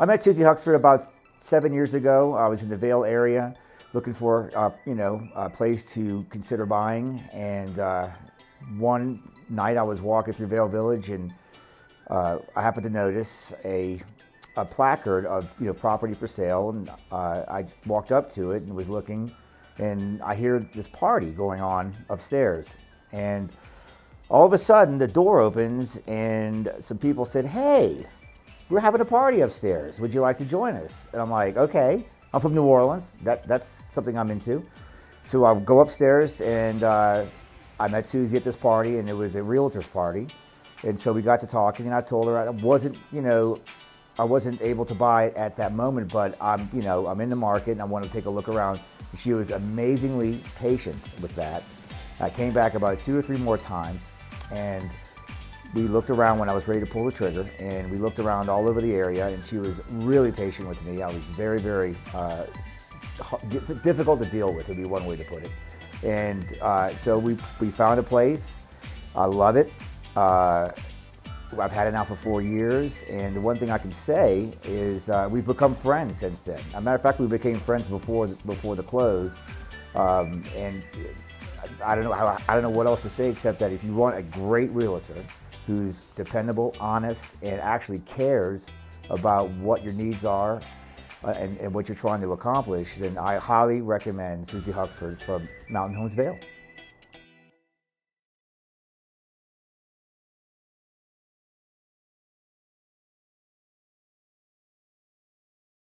I met Susie Huxford about seven years ago. I was in the Vail area looking for, uh, you know, a place to consider buying. And uh, one night I was walking through Vail Village and uh, I happened to notice a, a placard of, you know, property for sale. And uh, I walked up to it and was looking and I hear this party going on upstairs. And all of a sudden the door opens and some people said, hey, we're having a party upstairs. Would you like to join us? And I'm like, okay. I'm from New Orleans. That, that's something I'm into. So I go upstairs and uh, I met Susie at this party and it was a realtor's party. And so we got to talking and I told her I wasn't, you know, I wasn't able to buy it at that moment, but I'm, you know, I'm in the market and I want to take a look around. She was amazingly patient with that. I came back about two or three more times and we looked around when I was ready to pull the trigger, and we looked around all over the area, and she was really patient with me. I was very, very uh, difficult to deal with, would be one way to put it. And uh, so we, we found a place. I love it. Uh, I've had it now for four years, and the one thing I can say is uh, we've become friends since then. As a matter of fact, we became friends before the, before the close. Um, and I don't know how I don't know what else to say except that if you want a great realtor, who's dependable, honest, and actually cares about what your needs are uh, and, and what you're trying to accomplish, then I highly recommend Susie Huxford from Mountain Homes Vail.